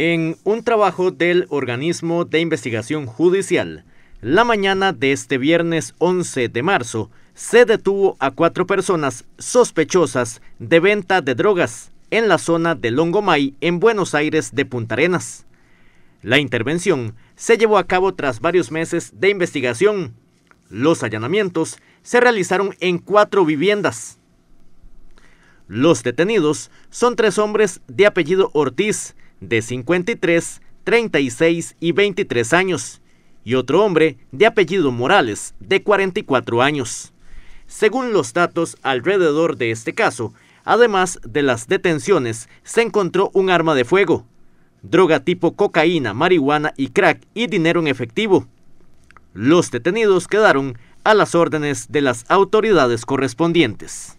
En un trabajo del organismo de investigación judicial, la mañana de este viernes 11 de marzo, se detuvo a cuatro personas sospechosas de venta de drogas en la zona de Longomay, en Buenos Aires de Punta Arenas. La intervención se llevó a cabo tras varios meses de investigación. Los allanamientos se realizaron en cuatro viviendas. Los detenidos son tres hombres de apellido Ortiz, de 53, 36 y 23 años, y otro hombre de apellido Morales, de 44 años. Según los datos alrededor de este caso, además de las detenciones, se encontró un arma de fuego, droga tipo cocaína, marihuana y crack y dinero en efectivo. Los detenidos quedaron a las órdenes de las autoridades correspondientes.